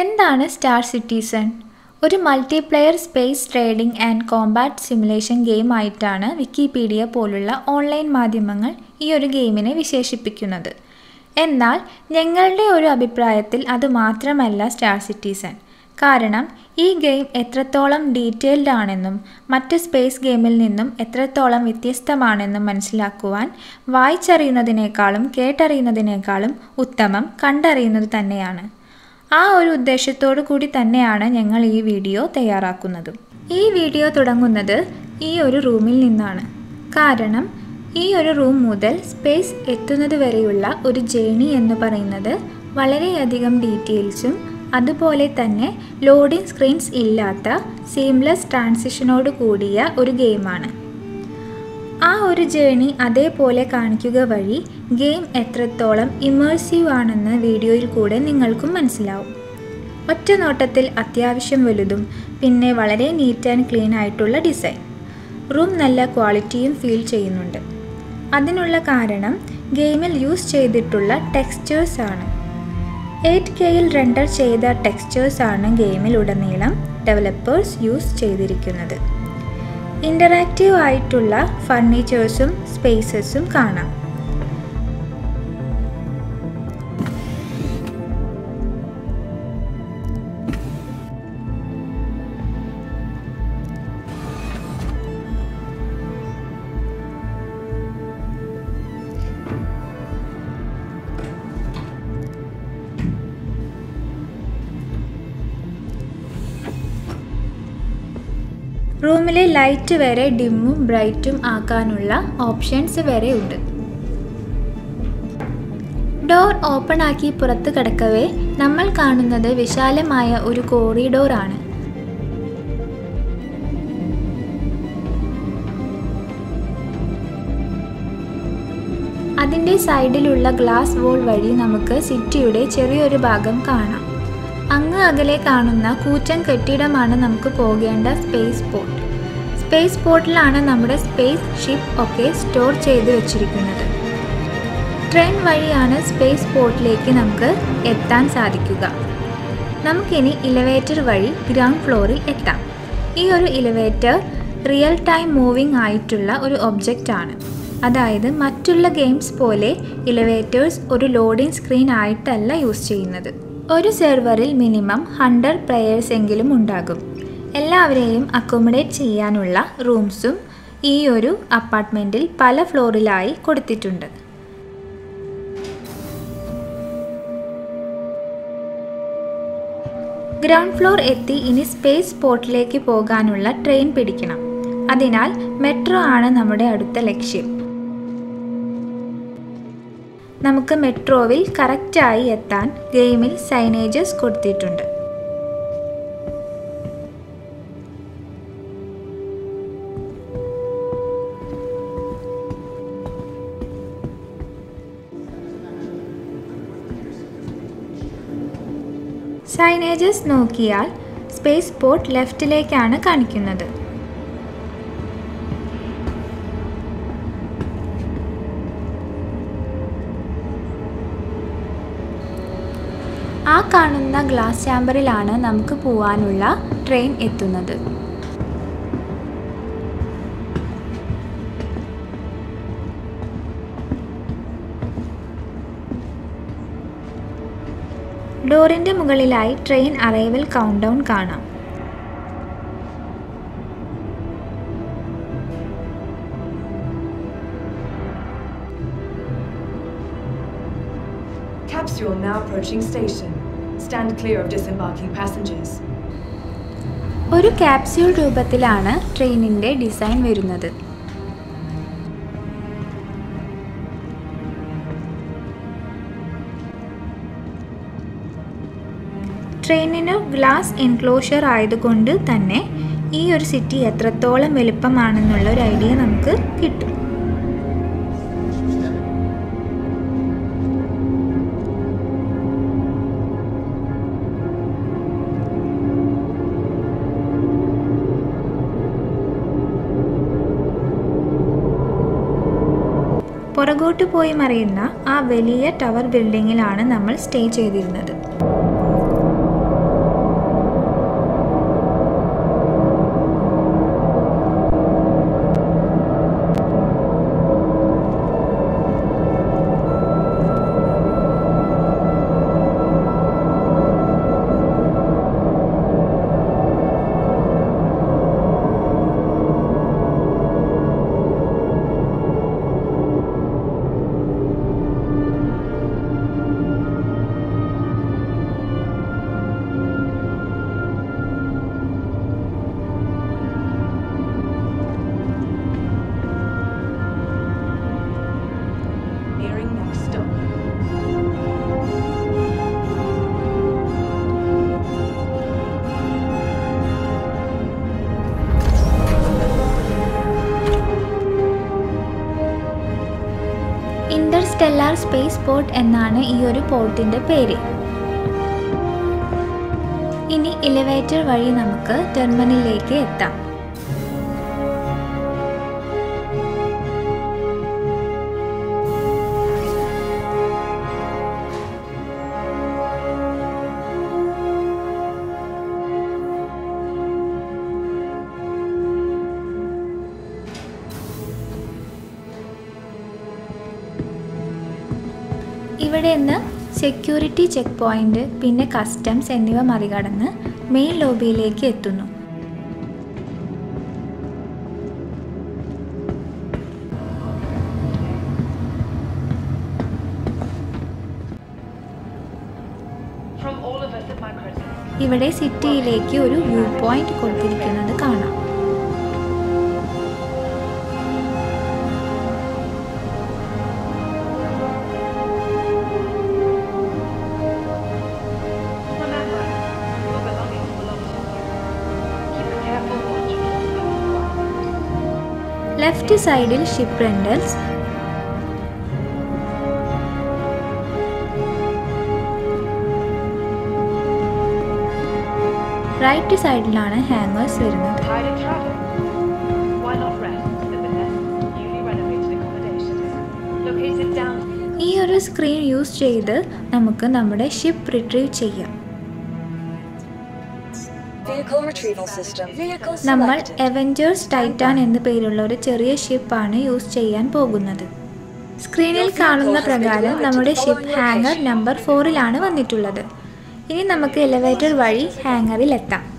എന്താണ് star citizen? ഒരു multiplayer space trading and combat simulation game ആയിട്ടാണ് വിക്കിപീഡിയ പോലുള്ള ഓൺലൈൻ മാധ്യമങ്ങൾ ഈ ഒരു ഗെയിമിനെ വിശേഷിപ്പിക്കുന്നത്. എന്നാൽ ഞങ്ങളുടെ ഒരു അഭിപ്രായത്തിൽ അത് മാത്രമല്ല സ്റ്റാർ സിറ്റിസൺ. കാരണം ഈ ഗെയിം എത്രത്തോളം ഡീറ്റെയിൽഡ് ആണെന്നും മറ്റ് സ്പേസ് ഗെയിമിൽ നിന്നും എത്രത്തോളം വ്യത്യസ്തമാണെന്നും മനസ്സിലാക്കുവാൻ വായിച്ചറിയുന്നതിനേക്കാളും കേട്ടറിയുന്നതിനേക്കാളും ഉത്തമം കണ്ടറിയുന്നത് തന്നെയാണ്. ആ ഒരു ഉദ്ദേശത്തോടു കൂടി തന്നെയാണ് ഞങ്ങൾ ഈ വീഡിയോ തയ്യാറാക്കുന്നത്. ഈ വീഡിയോ തുടങ്ങുന്നത് ഈ ഒരു റൂമിൽ നിന്നാണ്. കാരണം ഈ ഒരു റൂം മുതൽ സ്പേസ് എത്തുന്നത് വരെയുള്ള ഒരു ജേണി എന്ന് പറയുന്നത് വളരെയധികം ഡീറ്റെയിൽസും അതുപോലെ തന്നെ ലോഡിംഗ് സ്ക്രീൻസ് ഇല്ലാത്ത സീംലെസ് ട്രാൻസിഷനോട് കൂടിയ ഒരു ഗെയിമാണ്. ആ ഒരു ജേണി അതേപോലെ കാണിക്കുക വഴി ഗെയിം എത്രത്തോളം ഇമേഴ്സീവ് ആണെന്ന് വീഡിയോയിൽ കൂടെ നിങ്ങൾക്കും മനസ്സിലാവും. ഒറ്റ നോട്ടത്തിൽ അത്യാവശ്യം വലുതും പിന്നെ വളരെ നീറ്റ് ആൻഡ് ക്ലീൻ ആയിട്ടുള്ള ഡിസൈൻ. റൂം നല്ല ക്വാളിറ്റിയും ഫീൽ ചെയ്യുന്നുണ്ട്. അതിനുള്ള കാരണം ഗെയിമിൽ യൂസ് ചെയ്തിട്ടുള്ള ടെക്സ്ചേഴ്സ് ആണ്. എയ്റ്റ് കെയിൽ റെൻഡർ ചെയ്ത ടെക്സ്ചേഴ്സ് ആണ് ഗെയിമിൽ ഉടനീളം ഡെവലപ്പേഴ്സ് യൂസ് ചെയ്തിരിക്കുന്നത്. ഇന്ററാക്റ്റീവ് ആയിട്ടുള്ള ഫർണിച്ചേഴ്സും സ്പേസസും കാണാം. റൂമിലെ ലൈറ്റ് വരെ ഡിമ്മും ബ്രൈറ്റും ആക്കാനുള്ള ഓപ്ഷൻസ് വരെ ഉണ്ട്. ഡോർ ഓപ്പൺ ആക്കി പുറത്ത് കിടക്കവേ നമ്മൾ കാണുന്നത് വിശാലമായ ഒരു കോറിഡോർ ആണ്. അതിന്റെ സൈഡിലുള്ള ഗ്ലാസ് വോൾ വഴി നമുക്ക് സിറ്റിയുടെ ചെറിയൊരു ഭാഗം കാണാം. അങ്ങ് അകലെ കാണുന്ന കൂറ്റൻ കെട്ടിടമാണ് നമുക്ക് പോകേണ്ട സ്പേസ് പോർട്ട്. സ്പേസ് പോർട്ടിലാണ് നമ്മുടെ സ്പേസ് ഷിപ്പ് ഒക്കെ സ്റ്റോർ ചെയ്ത് വെച്ചിരിക്കുന്നത്. ട്രെയിൻ വഴിയാണ് സ്പേസ് പോർട്ടിലേക്ക് നമുക്ക് എത്താൻ സാധിക്കുക. നമുക്കിനി ഇലവേറ്റർ വഴി ഗ്രൗണ്ട് ഫ്ലോറിൽ എത്താം. ഈ ഒരു ഇലവേറ്റർ റിയൽ ടൈം മൂവിംഗ് ആയിട്ടുള്ള ഒരു ഒബ്ജക്റ്റ് ആണ്. അതായത് മറ്റുള്ള ഗെയിംസ് പോലെ ഇലവേറ്റേഴ്സ് ഒരു ലോഡിംഗ് സ്ക്രീൻ ആയിട്ടല്ല യൂസ് ചെയ്യുന്നത്. ഒരു സെർവറിൽ മിനിമം ഹൺഡ്രഡ് പ്ലെയേഴ്സ് എങ്കിലും ഉണ്ടാകും. എല്ലാവരെയും അക്കോമഡേറ്റ് ചെയ്യാനുള്ള റൂംസും ഈ ഒരു അപ്പാർട്ട്മെന്റിൽ പല ഫ്ലോറിലായി കൊടുത്തിട്ടുണ്ട്. ഗ്രൗണ്ട് ഫ്ലോർ എത്തി ഇനി സ്പേസ് പോർട്ടിലേക്ക് പോകാനുള്ള ട്രെയിൻ പിടിക്കണം. അതിനാൽ മെട്രോ ആണ് നമ്മുടെ അടുത്ത ലക്ഷ്യം. നമുക്ക് മെട്രോവിൽ കറക്റ്റായി എത്താൻ ഗെയിമിൽ സൈനേജസ് കൊടുത്തിട്ടുണ്ട്. സൈനേജസ് നോക്കിയാൽ സ്പേസ് പോർട്ട് ലെഫ്റ്റിലേക്കാണ് കാണിക്കുന്നത്. ആ കാണുന്ന ഗ്ലാസ് ചാമ്പറിലാണ് നമുക്ക് പോവാനുള്ള ട്രെയിൻ എത്തുന്നത്. ഡോറിന്റെ മുകളിലായി ട്രെയിൻ അറൈവൽ കൗണ്ട് ഡൗൺ കാണാം Capsule now approaching station. Stand clear of disembarking passengers. ഒരു ക്യാപ്സ്യൂൾ രൂപത്തിലാണ് ട്രെയിനിന്റെ ഡിസൈൻ വരുന്നത് ട്രെയിനിന് ഗ്ലാസ് എൻക്ലോഷർ ആയതുകൊണ്ട് തന്നെ ഈ ഒരു സിറ്റി എത്രത്തോളം വലുപ്പമാണെന്നുള്ള ഒരു ഐഡിയ നമുക്ക് കിട്ടും. പുറകോട്ട് പോയി മറിയുന്ന ആ വലിയ ടവർ ബിൽഡിങ്ങിലാണ് നമ്മൾ സ്റ്റേ ചെയ്തിരുന്നത്. റഡാർ സ്പേസ് പോർട്ട് എന്നാണ് ഈ ഒരു പോർട്ടിന്റെ പേര്. ഇനി ഇലവേറ്റർ വഴി നമുക്ക് ടെർമിനലിലേക്ക് എത്താം. സെക്യൂരിറ്റി ചെക്ക് പോയിന്റ് പിന്നെ കസ്റ്റംസ് എന്നിവ മറികടന്ന് മെയിൻ ലോബിയിലേക്ക് എത്തുന്നു. ഇവിടെ സിറ്റിയിലേക്ക് ഒരു വ്യൂ പോയിന്റ് കൊടുത്തിരിക്കുന്നത് കാണാം. ലെഫ്റ്റ് സൈഡിൽ ഷിപ്പ് റെൻഡൽസ് റൈറ്റ് സൈഡിലാണ് ഹാങ്ങേഴ്സ് വരുന്നത് ഈ ഒരു സ്ക്രീൻ യൂസ് ചെയ്ത് നമുക്ക് നമ്മുടെ ഷിപ്പ് റിട്രീവ് ചെയ്യാം നമ്മൾ എവഞ്ചേഴ്സ് ടൈറ്റാൻ എന്ന പേരുള്ള ഒരു ചെറിയ ഷിപ്പാണ് യൂസ് ചെയ്യാൻ പോകുന്നത്. സ്ക്രീനിൽ കാണുന്ന പ്രകാരം നമ്മുടെ ഷിപ്പ് ഹാങ്ങർ നമ്പർ ഫോറിലാണ് വന്നിട്ടുള്ളത്. ഇനി നമുക്ക് എലവേറ്റർ വഴി ഹാങ്ങറിൽ എത്താം.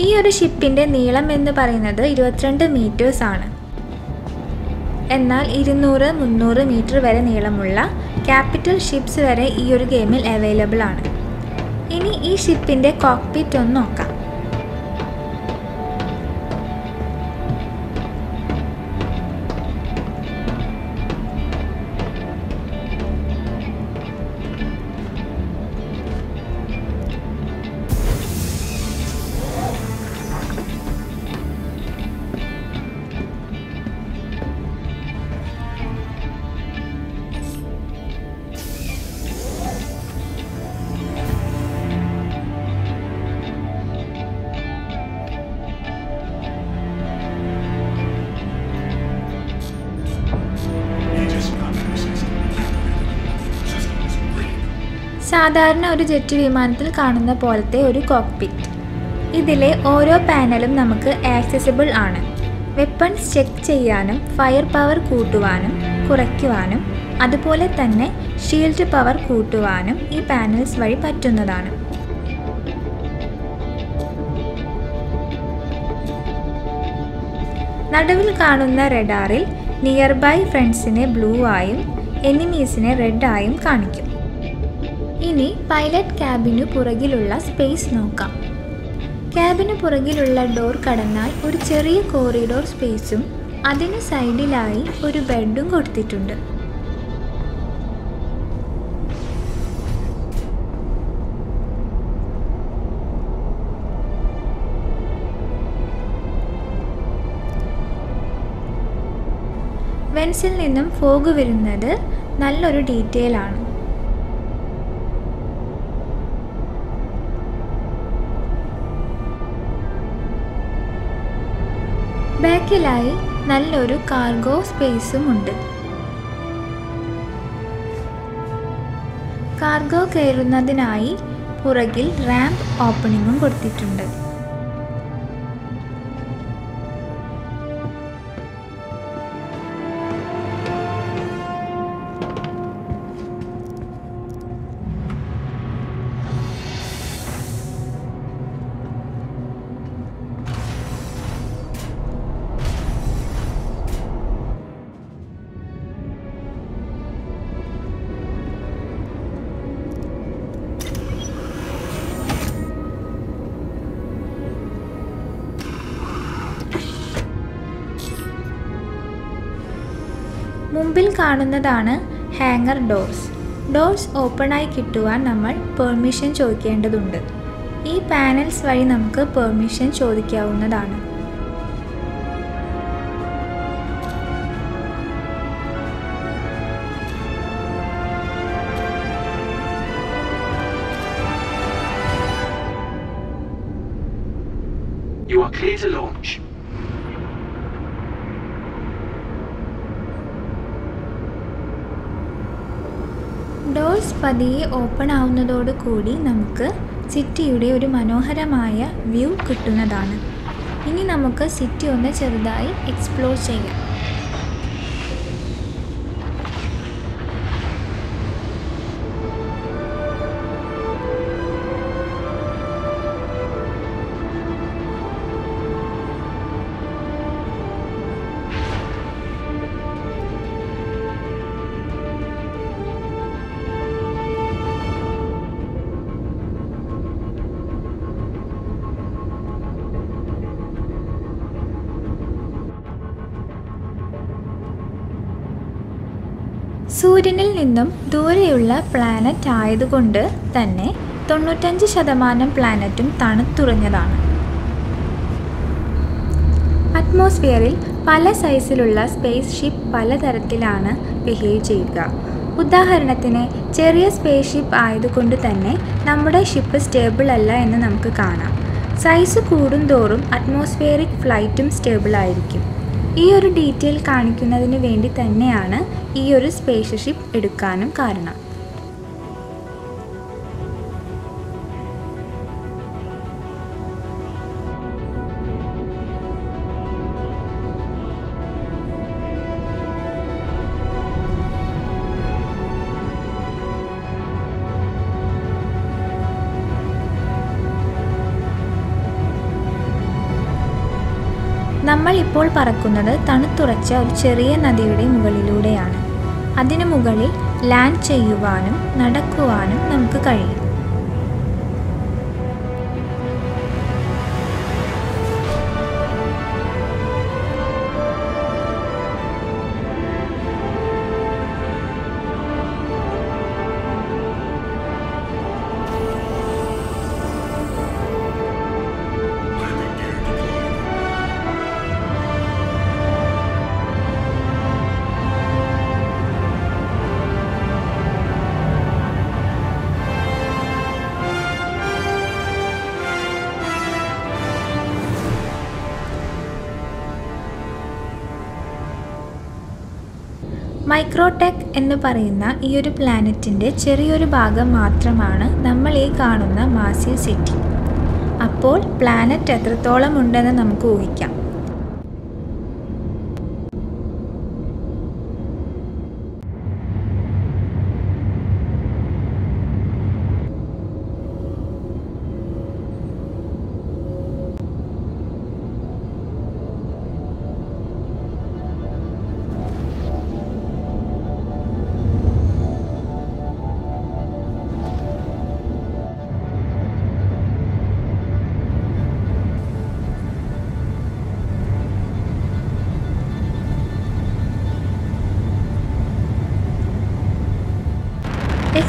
ഈ ഒരു ഷിപ്പിന്റെ നീളം എന്ന് പറയുന്നത് ഇരുപത്തിരണ്ട് മീറ്റേഴ്സ് ആണ്. എന്നാൽ ഇരുന്നൂറ് മുന്നൂറ് മീറ്റർ വരെ നീളമുള്ള ക്യാപിറ്റൽ ഷിപ്സ് വരെ ഈ ഒരു ഗെയിമിൽ അവൈലബിൾ ആണ്. ഇനി ഈ ഷിപ്പിന്റെ കോക്ക്പിറ്റ് ഒന്ന് നോക്കാം. സാധാരണ ഒരു ജെറ്റ് വിമാനത്തിൽ കാണുന്ന പോലത്തെ ഒരു കോക്ക്പിറ്റ് ഇതിലെ ഓരോ പാനലും നമുക്ക് ആക്സസിബിൾ ആണ്. വെപ്പൺസ് ചെക്ക് ചെയ്യാനും ഫയർ പവർ കൂട്ടുവാനും കുറയ്ക്കുവാനും അതുപോലെ തന്നെ ഷീൽഡ് പവർ കൂട്ടുവാനും ഈ പാനൽസ് വഴി പറ്റുന്നതാണ്. നടുവിൽ കാണുന്ന റെഡാറിൽ നിയർ ബൈ ഫ്രണ്ട്സിനെ ബ്ലൂ ആയും എനിമീസിനെ റെഡ് ആയും കാണിക്കും. ഇനി പൈലറ്റ് ക്യാബിനു പുറകിലുള്ള സ്പേസ് നോക്കാം. ക്യാബിനു പുറകിലുള്ള ഡോർ കടന്നാൽ ഒരു ചെറിയ കോറിഡോർ സ്പേസും അതിന് സൈഡിലായി ഒരു ബെഡും കൊടുത്തിട്ടുണ്ട്. വെൻസിൽ നിന്നും ഫോഗ് വരുന്നത് നല്ലൊരു ഡീറ്റെയിൽ ആണ് ബാക്കിലായി നല്ലൊരു കാർഗോ സ്പേസും ഉണ്ട്. കാർഗോ കയറുന്നതിനായി പുറകിൽ റാമ്പ് ഓപ്പണിങ്ങും കൊടുത്തിട്ടുണ്ട്. മുമ്പിൽ കാണുന്നതാണ് ഹാങ്ങർ ഡോർസ്. ഡോർസ് ഓപ്പണായി കിട്ടുവാൻ നമ്മൾ പെർമിഷൻ ചോദിക്കേണ്ടതുണ്ട്. ഈ പാനൽസ് വഴി നമുക്ക് പെർമിഷൻ ചോദിക്കാവുന്നതാണ്. കൂടി നമുക്ക് സിറ്റിയുടെ ഒരു മനോഹരമായ വ്യൂ കിട്ടുന്നതാണ്. ഇനി നമുക്ക് സിറ്റി ഒന്ന് ചെറുതായി എക്സ്പ്ലോർ ചെയ്യാം. സൂര്യനിൽ നിന്നും ദൂരെയുള്ള പ്ലാനറ്റ് ആയതുകൊണ്ട് തന്നെ തൊണ്ണൂറ്റഞ്ച് ശതമാനം പ്ലാനറ്റും തണുത്തുറഞ്ഞതാണ്. അറ്റ്മോസ്ഫിയറിൽ പല സൈസിലുള്ള സ്പേസ് ഷിപ്പ് പലതരത്തിലാണ് ബിഹേവ് ചെയ്യുക. ഉദാഹരണത്തിന് ചെറിയ സ്പേസ് ഷിപ്പ് ആയതുകൊണ്ട് തന്നെ നമ്മുടെ ഷിപ്പ് സ്റ്റേബിൾ അല്ല എന്ന് നമുക്ക് കാണാം. സൈസ് കൂടുന്തോറും അറ്റ്മോസ്ഫിയറിക് ഫ്ലൈറ്റും സ്റ്റേബിൾ ആയിരിക്കും. ഈ ഒരു ഡീറ്റെയിൽ കാണിക്കുന്നതിന് വേണ്ടി തന്നെയാണ് ഈ ഒരു സ്പേസ് ഷിപ്പ് എടുക്കാനും കാരണം. നമ്മൾ ഇപ്പോൾ പറക്കുന്നത് തണുത്തുറച്ച ഒരു ചെറിയ നദിയുടെ മുകളിലൂടെയാണ്. അതിനു മുകളിൽ ലാൻഡ് ചെയ്യുവാനും നടക്കുവാനും നമുക്ക് കഴിയും. മൈക്രോടെക് എന്ന് പറയുന്ന ഈ ഒരു പ്ലാനറ്റിന്റെ ചെറിയൊരു ഭാഗം മാത്രമാണ് നമ്മൾ ഈ കാണുന്ന മാസീവ് സിറ്റി. അപ്പോൾ പ്ലാനറ്റ് എത്രത്തോളം ഉണ്ടെന്ന് നമുക്ക് ഊഹിക്കാം.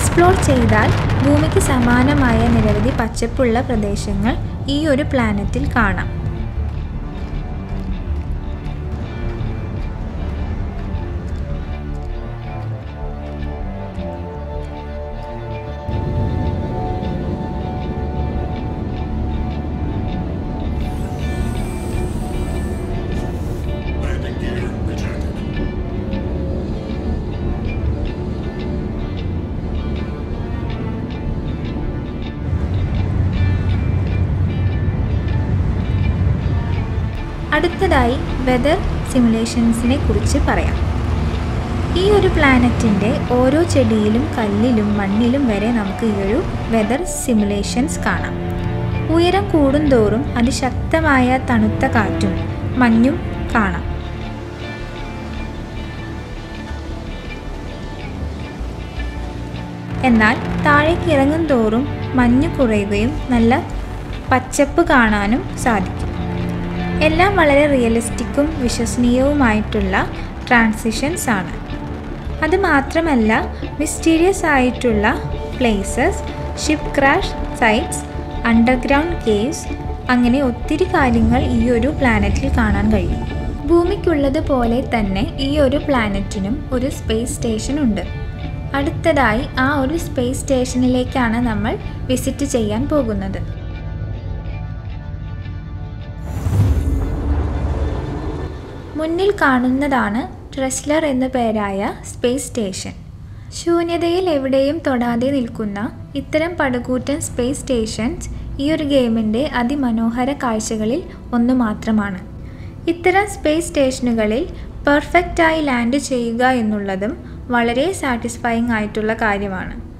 എക്സ്പ്ലോർ ചെയ്താൽ ഭൂമിക്ക് സമാനമായ നിരവധി പച്ചപ്പുള്ള പ്രദേശങ്ങൾ ഈ ഒരു പ്ലാനറ്റിൽ കാണാം. അടുത്തതായി വെതർ സിമുലേഷൻസിനെ കുറിച്ച് പറയാം. ഈ ഒരു പ്ലാനറ്റിന്റെ ഓരോ ചെടിയിലും കല്ലിലും മണ്ണിലും വരെ നമുക്ക് ഈ ഒരു വെതർ സിമുലേഷൻസ് കാണാം. ഉയരം കൂടുന്തോറും അതിശക്തമായ തണുത്ത കാറ്റും മഞ്ഞും കാണാം. എന്നാൽ താഴേക്ക് ഇറങ്ങും തോറും മഞ്ഞ് കുറയുകയും നല്ല പച്ചപ്പ് കാണാനും സാധിക്കും. എല്ലാം വളരെ റിയലിസ്റ്റിക്കും വിശ്വസനീയവുമായിട്ടുള്ള ട്രാൻസിഷൻസ് ആണ്. അതുമാത്രമല്ല മിസ്റ്റീരിയസ് ആയിട്ടുള്ള places ship crash sites underground caves അങ്ങനെ ഒത്തിരി കാര്യങ്ങൾ ഈ ഒരു പ്ലാനറ്റിൽ കാണാൻ കഴിയും. ഭൂമിക്കുള്ളതുപോലെ തന്നെ ഈ ഒരു പ്ലാനറ്റിനും ഒരു സ്പേസ് സ്റ്റേഷൻ ഉണ്ട്. അടുത്തതായി ആ ഒരു സ്പേസ് സ്റ്റേഷനിലേക്കാണ് നമ്മൾ വിസിറ്റ് ചെയ്യാൻ പോകുന്നത്. മുന്നിൽ കാണുന്നതാണ് ട്രെസ്ലർ എന്ന പേരായ സ്പേസ് സ്റ്റേഷൻ. ശൂന്യതയിൽ എവിടെയും തൊടാതെ നിൽക്കുന്ന ഇത്തരം പടുകൂറ്റൻ സ്പേസ് സ്റ്റേഷൻസ് ഈ ഒരു ഗെയിമിന്റെ അതിമനോഹര കാഴ്ചകളിൽ ഒന്ന് മാത്രമാണ്. ഇത്തരം സ്പേസ് സ്റ്റേഷനുകളിൽ പെർഫെക്റ്റായി ലാൻഡ് ചെയ്യുക എന്നുള്ളതും വളരെ സാറ്റിസ്ഫൈങ് ആയിട്ടുള്ള കാര്യമാണ്.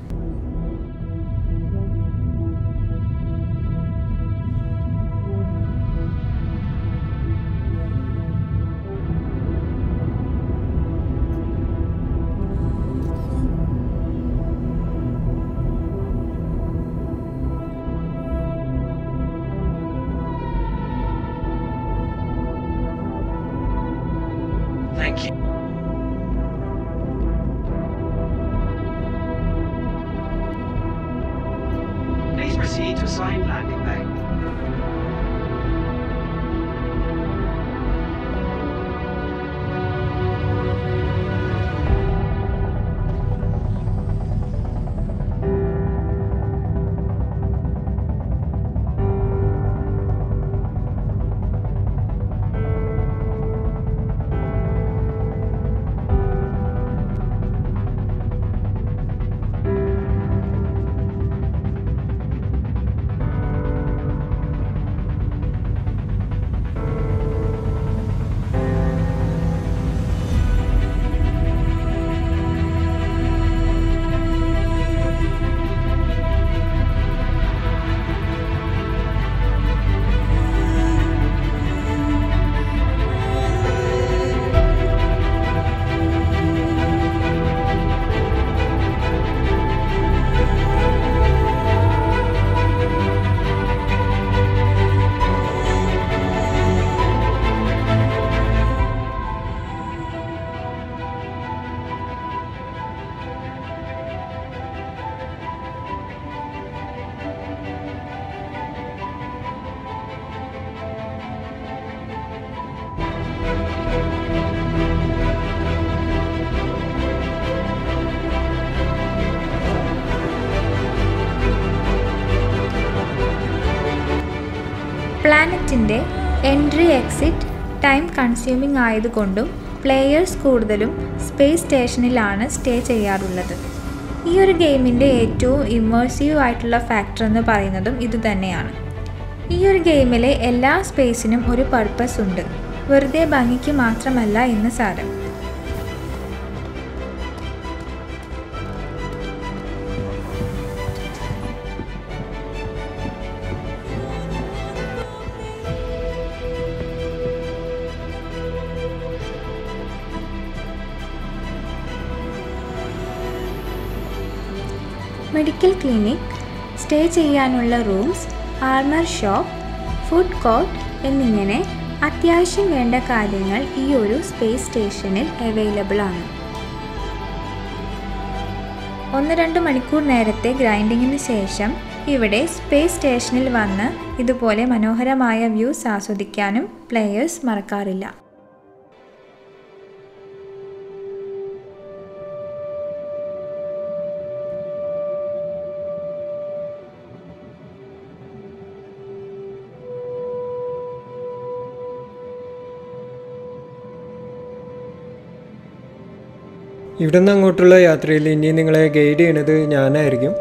പ്ലാനറ്റിന്റെ എൻട്രി എക്സിറ്റ് ടൈം കൺസ്യൂമിംഗ് ആയതുകൊണ്ടും പ്ലേയേഴ്സ് കൂടുതലും സ്പേസ് സ്റ്റേഷനിലാണ് സ്റ്റേ ചെയ്യാറുള്ളത്. ഈ ഒരു ഗെയിമിന്റെ ഏറ്റവും ഇമ്മേഴ്സീവ് ആയിട്ടുള്ള ഫാക്ടർ എന്ന് പറയുന്നതും ഇതുതന്നെയാണ് ഈ ഒരു ഗെയിമിലെ എല്ലാ സ്പേസിനും ഒരു പർപ്പസ് ഉണ്ട്. വെറുതെ ഭംഗിക്ക് മാത്രമല്ല എന്ന് സാരം. മെഡിക്കൽ ക്ലിനിക് സ്റ്റേ ചെയ്യാനുള്ള rooms armour shop food court എന്നിങ്ങനെ അത്യാവശ്യം വേണ്ട കാര്യങ്ങൾ ഈ ഒരു സ്പേസ് സ്റ്റേഷനിൽ അവൈലബിൾ ആണ്. ഒന്ന് രണ്ട് മണിക്കൂർ നേരത്തെ ഗ്രൈൻഡിങ്ങിന് ശേഷം ഇവിടെ സ്പേസ് സ്റ്റേഷനിൽ വന്ന് ഇതുപോലെ മനോഹരമായ വ്യൂസ് ആസ്വദിക്കാനും പ്ലേയേഴ്സ് മറക്കാറില്ല. ഇവിടെ നിന്ന് അങ്ങോട്ടുള്ള യാത്രയിൽ ഇനി നിങ്ങളെ ഗൈഡ് ചെയ്യണത് ഞാനായിരിക്കും.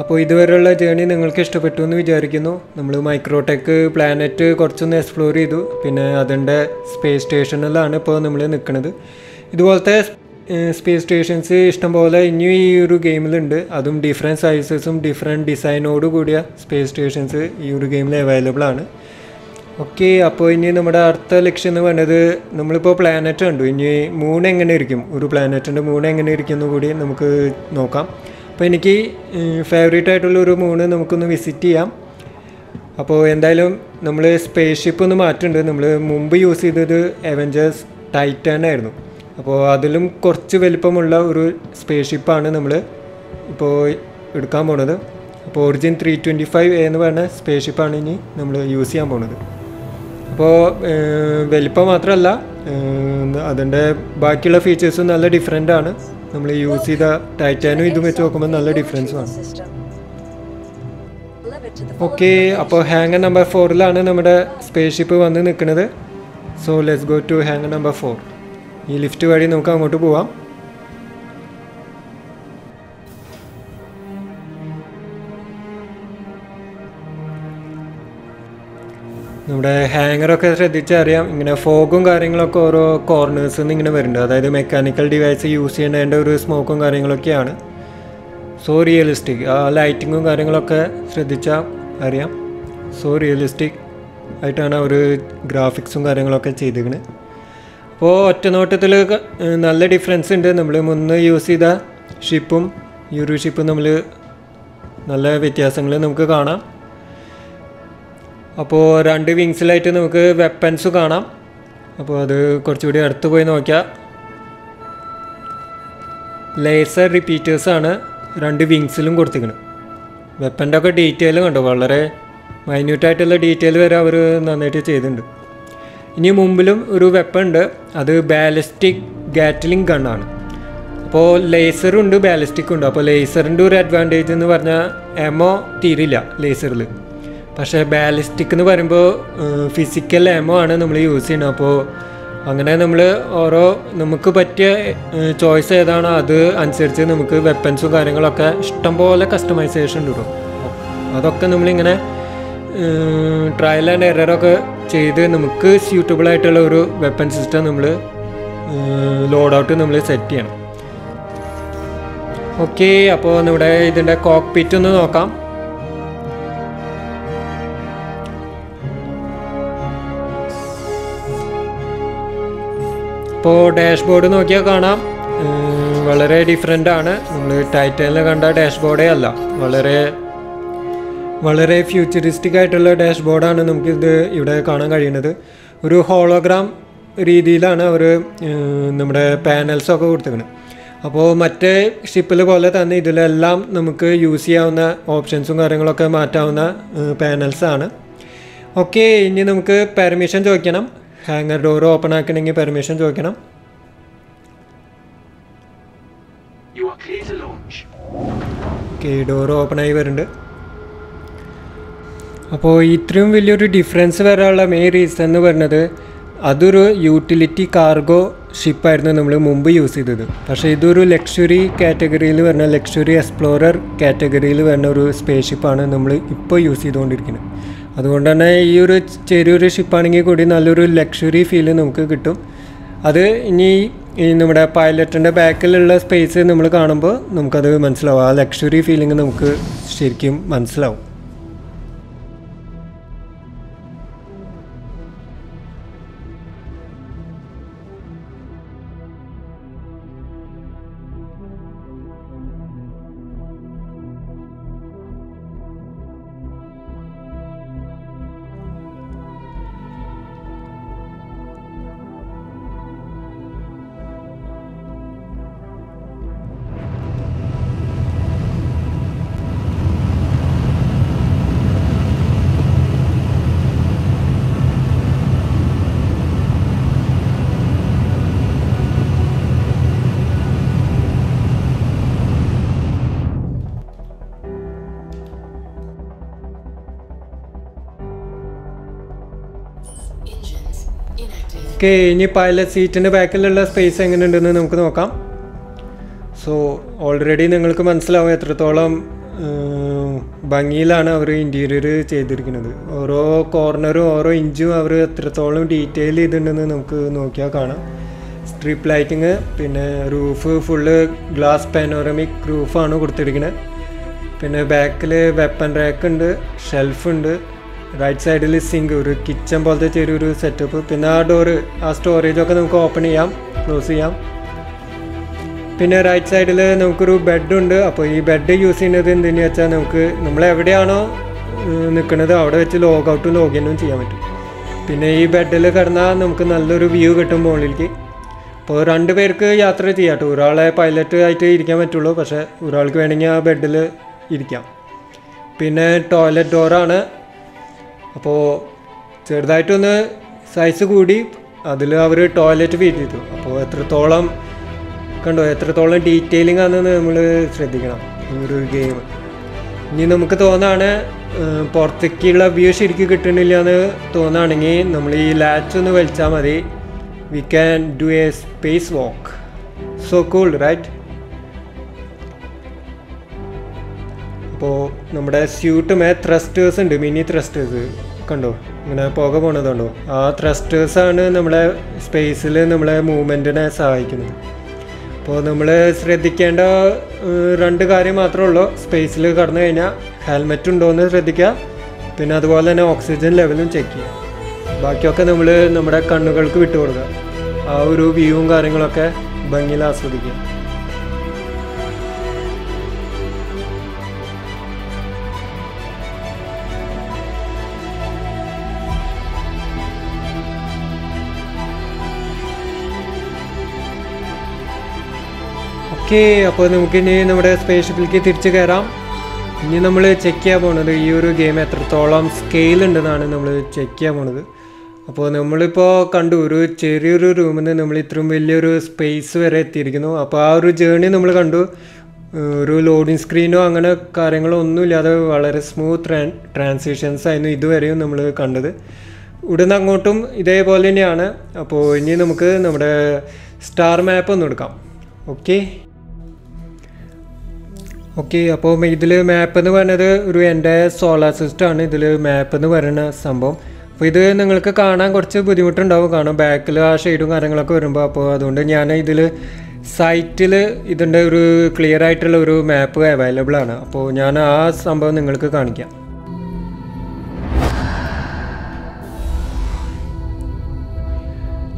അപ്പോൾ ഇതുവരെയുള്ള ജേണി നിങ്ങൾക്ക് ഇഷ്ടപ്പെട്ടു എന്ന് വിചാരിക്കുന്നു. നമ്മൾ മൈക്രോടെക് പ്ലാനറ്റ് കുറച്ചൊന്ന് എക്സ്പ്ലോർ ചെയ്തു. പിന്നെ അതിന്റെ സ്പേസ് സ്റ്റേഷനിലാണ് ഇപ്പോൾ നമ്മൾ നിൽക്കുന്നത് ഇതുപോലത്തെ സ്പേസ് സ്റ്റേഷൻസ് ഇഷ്ടംപോലെ ഇനിയും ഈ ഒരു ഗെയിമിലുണ്ട് അതും ഡിഫറെന്റ് സൈസസും ഡിഫറെന്റ് ഡിസൈനോട് കൂടിയ സ്പേസ് സ്റ്റേഷൻസ് ഈ ഒരു ഗെയിമിൽ അവൈലബിൾ ആണ്. ഓക്കെ അപ്പോൾ ഇനി നമ്മുടെ അടുത്ത ലക്ഷ്യം എന്ന് പറയുന്നത് നമ്മളിപ്പോൾ പ്ലാനറ്റ് കണ്ടു. ഇനി മൂൺ എങ്ങനെ ഇരിക്കും? ഒരു പ്ലാനറ്റിന്റെ മൂൺ എങ്ങനെ ഇരിക്കും എന്ന് കൂടി നമുക്ക് നോക്കാം. അപ്പോൾ എനിക്ക് ഫേവറേറ്റ് ആയിട്ടുള്ള ഒരു മൂണ് നമുക്കൊന്ന് വിസിറ്റ് ചെയ്യാം. അപ്പോൾ എന്തായാലും നമ്മൾ സ്പേസ് ഷിപ്പ് ഒന്ന് മാറ്റുന്നുണ്ട് നമ്മൾ മുമ്പ് യൂസ് ചെയ്തത് അവഞ്ചേഴ്സ് ടൈറ്റാൻ ആയിരുന്നു. അപ്പോൾ അതിലും കുറച്ച് വലിപ്പമുള്ള ഒരു സ്പേസ് ഷിപ്പാണ് നമ്മൾ ഇപ്പോൾ എടുക്കാൻ പോണത്. അപ്പോൾ ഒറിജിൻ ത്രീ ട്വന്റി ഫൈവ് എന്ന് പറയുന്ന സ്പേസ് ഷിപ്പാണ് ഇനി നമ്മൾ യൂസ് ചെയ്യാൻ പോണത്. അപ്പോൾ വലിപ്പം മാത്രമല്ല അതിന്റെ ബാക്കിയുള്ള ഫീച്ചേഴ്സും നല്ല ഡിഫറെന്റ് ആണ്. നമ്മൾ യൂസ് ചെയ്ത ടൈറ്റാനും ഇതും വെച്ച് നോക്കുമ്പോൾ നല്ല ഡിഫറൻസും ആണ്. System. Lever to the okay അപ്പോൾ ഹാങ്ങർ നമ്പർ ഫോറിലാണ് നമ്മുടെ സ്പേസ് ഷിപ്പ് വന്ന് നിൽക്കുന്നത്. So let's go to hangar number four ഈ ലിഫ്റ്റ് വഴി നമുക്ക് അങ്ങോട്ട് പോവാം. നമ്മുടെ ഹാങ്ങറൊക്കെ ശ്രദ്ധിച്ചറിയാം. ഇങ്ങനെ ഫോഗും കാര്യങ്ങളൊക്കെ ഓരോ കോർണേഴ്സിൽ നിന്ന് ഇങ്ങനെ വരുന്നുണ്ട്. അതായത് മെക്കാനിക്കൽ ഡിവൈസ് യൂസ് ചെയ്യേണ്ടതിന്റെ ഒരു സ്മോക്കും കാര്യങ്ങളൊക്കെയാണ്. സോ റിയലിസ്റ്റിക് ആ ലൈറ്റിങ്ങും കാര്യങ്ങളൊക്കെ ശ്രദ്ധിച്ചാൽ അറിയാം. സോ റിയലിസ്റ്റിക് ആയിട്ടാണ് അവർ ഗ്രാഫിക്സും കാര്യങ്ങളൊക്കെ ചെയ്തിരിക്കുന്നത് അപ്പോൾ ഒറ്റ നോട്ടത്തിൽ നല്ല ഡിഫറൻസ് ഉണ്ട്. നമ്മൾ മുന്ന് യൂസ് ചെയ്ത ഷിപ്പും ഈ ഒരു ഷിപ്പും നമ്മൾ നല്ല വ്യത്യാസങ്ങൾ നമുക്ക് കാണാം. അപ്പോൾ രണ്ട് വിങ്സിലായിട്ട് നമുക്ക് വെപ്പൻസ് കാണാം. അപ്പോൾ അത് കുറച്ചുകൂടി അടുത്ത് പോയി നോക്കിയാൽ ലേസർ റിപ്പീറ്റേഴ്സാണ് രണ്ട് വിങ്സിലും കൊടുത്തിരിക്കുന്നത് വെപ്പന്റെ ഒക്കെ ഡീറ്റെയിൽ കണ്ടു? വളരെ മൈന്യൂട്ടായിട്ടുള്ള ഡീറ്റെയിൽ വരെ അവർ നന്നായിട്ട് ചെയ്തിട്ടുണ്ട്. ഇനി മുമ്പിലും ഒരു വെപ്പൺ ഉണ്ട്. അത് ബാലിസ്റ്റിക് ഗാറ്റ്ലിംഗ് ഗണ്ണാണ് അപ്പോൾ ലേസറും ഉണ്ട് ഉണ്ട്. അപ്പോൾ ലേസറിന്റെ ഒരു അഡ്വാന്റേജ് എന്ന് പറഞ്ഞാൽ എമോ തീരില്ല ലേസറിൽ പക്ഷേ ബാലിസ്റ്റിക് എന്ന് പറയുമ്പോൾ ഫിസിക്കൽ എമോ ആണ് നമ്മൾ യൂസ് ചെയ്യുന്നത്. അപ്പോൾ അങ്ങനെ നമ്മൾ ഓരോ നമുക്ക് പറ്റിയ ചോയ്സ് ഏതാണോ അത് അനുസരിച്ച് നമുക്ക് വെപ്പൻസും കാര്യങ്ങളൊക്കെ ഇഷ്ടംപോലെ കസ്റ്റമൈസേഷൻ കിട്ടും അതൊക്കെ നമ്മളിങ്ങനെ ട്രയൽ ആൻഡ് എററൊക്കെ ചെയ്ത് നമുക്ക് സ്യൂട്ടബിൾ ആയിട്ടുള്ള ഒരു വെപ്പൺ സിസ്റ്റം നമ്മൾ ലോഡ് ഔട്ട് നമ്മൾ സെറ്റ് ചെയ്യണം. ഓക്കെ അപ്പോൾ നമ്മുടെ ഇതിന്റെ കോക്പിറ്റ് ഒന്ന് നോക്കാം. ഇപ്പോൾ ഡാഷ്ബോർഡ് നോക്കിയാൽ കാണാം. വളരെ ഡിഫറെന്റ് ആണ്. നമ്മൾ ടൈറ്റനിൽ കണ്ട ഡാഷ്ബോർഡേ അല്ല. വളരെ വളരെ ഫ്യൂച്ചറിസ്റ്റിക് ആയിട്ടുള്ള ഡാഷ്ബോർഡാണ് നമുക്കിത് ഇവിടെ കാണാൻ കഴിയുന്നത്. ഒരു ഹോളോഗ്രാം രീതിയിലാണ് അവർ നമ്മുടെ പാനൽസൊക്കെ കൊടുത്തിരിക്കുന്നത്. അപ്പോൾ മറ്റേ ഷിപ്പിൽ പോലെ തന്നെ ഇതിലെല്ലാം നമുക്ക് യൂസ് ചെയ്യാവുന്ന ഓപ്ഷൻസും കാര്യങ്ങളൊക്കെ മാറ്റാവുന്ന പാനൽസാണ് ഓക്കെ ഇനി നമുക്ക് പെർമിഷൻ ചോദിക്കണം. ഹാങ്ങർ ഡോർ ഓപ്പൺ ആക്കണമെങ്കിൽ പെർമിഷൻ ചോദിക്കണം. ഓക്കെ ഡോർ ഓപ്പൺ ആയി വരുന്നുണ്ട്. അപ്പോൾ ഇത്രയും വലിയൊരു ഡിഫറൻസ് വരാനുള്ള മെയിൻ റീസൺ എന്ന് പറയുന്നത് അതൊരു യൂട്ടിലിറ്റി കാർഗോ ഷിപ്പായിരുന്നു നമ്മൾ മുമ്പ് യൂസ് ചെയ്തത്. പക്ഷേ ഇതൊരു ലക്ഷറി കാറ്റഗറിയിൽ വരുന്ന ലക്ഷറി എക്സ്പ്ലോറർ കാറ്റഗറിയിൽ വരുന്ന ഒരു സ്പേസ് ഷിപ്പാണ് നമ്മൾ ഇപ്പോൾ യൂസ് ചെയ്തുകൊണ്ടിരിക്കുന്നത്. അതുകൊണ്ട് തന്നെ ഈ ഒരു ചെറിയൊരു ഷിപ്പാണെങ്കിൽ കൂടി നല്ലൊരു ലക്ഷറി ഫീൽ നമുക്ക് കിട്ടും. അത് ഇനി ഈ നമ്മുടെ പൈലറ്റിന്റെ ബാക്കിലുള്ള സ്പേസ് നമ്മൾ കാണുമ്പോൾ നമുക്കത് മനസ്സിലാവും. ആ ലക്ഷറി ഫീലിംഗ് നമുക്ക് ശരിക്കും മനസ്സിലാവും. ഓക്കെ ഇനി പൈലറ്റ് സീറ്റിന്റെ ബാക്കിലുള്ള സ്പേസ് എങ്ങനെയുണ്ടെന്ന് നമുക്ക് നോക്കാം. സോ ഓൾറെഡി നിങ്ങൾക്ക് മനസ്സിലാവും എത്രത്തോളം ഭംഗിയിലാണ് അവർ ഇന്റീരിയർ ചെയ്തിരിക്കുന്നത്. ഓരോ കോർണറും ഓരോ ഇഞ്ചും അവർ എത്രത്തോളം ഡീറ്റെയിൽ ചെയ്തിട്ടുണ്ടെന്ന് നമുക്ക് നോക്കിയാൽ കാണാം. സ്ട്രിപ്പ് ലൈറ്റിങ് പിന്നെ റൂഫ് ഫുള്ള് ഗ്ലാസ് പാനോറമിക് റൂഫാണ് കൊടുത്തിരിക്കുന്നത്. പിന്നെ ബാക്കിൽ വെപ്പൺ റാക്ക് ഉണ്ട് ഷെൽഫ് ഉണ്ട്. റൈറ്റ് സൈഡിൽ സിങ്ക് ഒരു കിച്ചൺ പോലത്തെ ചെറിയൊരു സെറ്റപ്പ് പിന്നെ ആ ഡോറ് ആ സ്റ്റോറേജൊക്കെ നമുക്ക് ഓപ്പൺ ചെയ്യാം ക്ലോസ് ചെയ്യാം. പിന്നെ റൈറ്റ് സൈഡിൽ നമുക്കൊരു ബെഡുണ്ട് അപ്പോൾ ഈ ബെഡ് യൂസ് ചെയ്യുന്നത് എന്തെന്ന് വെച്ചാൽ നമുക്ക് നമ്മൾ എവിടെയാണോ നിൽക്കുന്നത് അവിടെ വെച്ച് ലോഗ് ഔട്ടും ലോഗിനും ചെയ്യാൻ പറ്റും. പിന്നെ ഈ ബെഡിൽ കിടന്നാൽ നമുക്ക് നല്ലൊരു വ്യൂ കിട്ടും മുകളിലേക്ക്. അപ്പോൾ രണ്ട് പേർക്ക് യാത്ര ചെയ്യാം കേട്ടോ. ഒരാളെ പൈലറ്റ് ആയിട്ട് ഇരിക്കാൻ പറ്റുള്ളൂ. പക്ഷേ ഒരാൾക്ക് വേണമെങ്കിൽ ആ ബെഡിൽ ഇരിക്കാം. പിന്നെ ടോയ്ലറ്റ് ഡോറാണ് അപ്പോൾ ചെറുതായിട്ടൊന്ന് സൈസ് കൂടി അതിൽ അവർ ടോയ്ലറ്റ് ഫീറ്റ് ചെയ്തു. അപ്പോൾ എത്രത്തോളം കണ്ടോ എത്രത്തോളം ഡീറ്റെയിലിംഗ് ആണെന്ന് നമ്മൾ ശ്രദ്ധിക്കണം ഈ ഒരു ഗെയിം ഇനി നമുക്ക് തോന്നാണ് പുറത്തേക്കുള്ള വ്യൂ ശരിക്കും കിട്ടണില്ല എന്ന് തോന്നുകയാണെങ്കിൽ നമ്മൾ ഈ ലാച്ച് ഒന്ന് വലിച്ചാൽ മതി. We can do a space walk so cool right അപ്പോൾ നമ്മുടെ സ്യൂട്ടുമേ ത്രസ്റ്റേഴ്സ് ഉണ്ട് മിനി ത്രസ്റ്റേഴ്സ് കണ്ടോ? ഇങ്ങനെ പുക പോണതുണ്ടോ ആ ത്രസ്റ്റേഴ്സാണ് നമ്മളെ സ്പേസിൽ നമ്മളെ മൂവ്മെന്റിനെ സഹായിക്കുന്നത്. അപ്പോൾ നമ്മൾ ശ്രദ്ധിക്കേണ്ട രണ്ട് കാര്യം മാത്രമേ ഉള്ളൂ. സ്പേസിൽ കടന്നു കഴിഞ്ഞാൽ ഹെൽമെറ്റ് ഉണ്ടോ എന്ന് ശ്രദ്ധിക്കുക. പിന്നെ അതുപോലെ തന്നെ ഓക്സിജൻ ലെവലും ചെക്ക് ചെയ്യുക. ബാക്കിയൊക്കെ നമ്മൾ നമ്മുടെ കണ്ണുകൾക്ക് വിട്ടുകൊടുക്കുക. ആ ഒരു വ്യൂവും കാര്യങ്ങളൊക്കെ ഭംഗിയിൽ ആസ്വദിക്കുക. ഓക്കെ അപ്പോൾ നമുക്കിനി നമ്മുടെ സ്പേസ് ഷിപ്പിലേക്ക് തിരിച്ചു കയറാം. ഇനി നമ്മൾ ചെക്ക് ചെയ്യാൻ പോണത് ഈ ഒരു ഗെയിം എത്രത്തോളം സ്കെയിൽ ഉണ്ടെന്നാണ് നമ്മൾ ചെക്ക് ചെയ്യാൻ പോണത്. അപ്പോൾ നമ്മളിപ്പോൾ കണ്ടു ഒരു ചെറിയൊരു റൂമിൽ നിന്ന് നമ്മൾ ഇത്രയും വലിയൊരു സ്പേസ് വരെ എത്തിയിരിക്കുന്നു. അപ്പോൾ ആ ഒരു ജേണി നമ്മൾ കണ്ടു. ഒരു ലോഡിങ് സ്ക്രീനോ അങ്ങനെ കാര്യങ്ങളോ ഒന്നുമില്ലാതെ വളരെ സ്മൂത്ത് ട്രാൻ ട്രാൻസിഷൻസ് ആയിരുന്നു ഇതുവരെയും നമ്മൾ കണ്ടത്. ഇവിടുന്ന് അങ്ങോട്ടും ഇതേപോലെ തന്നെയാണ്. അപ്പോൾ ഇനി നമുക്ക് നമ്മുടെ സ്റ്റാർ മാപ്പ് ഒന്ന് എടുക്കാം. ഓക്കെ ഓക്കെ അപ്പോൾ ഇതിൽ മാപ്പ് എന്ന് പറയുന്നത് ഒരു എന്റെ സോളാർ സിസ്റ്റം ആണ്. ഇതിൽ മാപ്പ് എന്ന് പറയുന്ന സംഭവം. അപ്പോൾ ഇത് നിങ്ങൾക്ക് കാണാൻ കുറച്ച് ബുദ്ധിമുട്ടുണ്ടാവും. കാണും ബാക്കിൽ ആ ഷെയ്ഡും കാര്യങ്ങളൊക്കെ വരുമ്പോൾ അപ്പോൾ അതുകൊണ്ട് ഞാൻ ഇതിൽ സൈറ്റിൽ ഇതിന്റെ ഒരു ക്ലിയർ ആയിട്ടുള്ള ഒരു മാപ്പ് അവൈലബിൾ ആണ്. അപ്പോൾ ഞാൻ ആ സംഭവം നിങ്ങൾക്ക് കാണിക്കാം.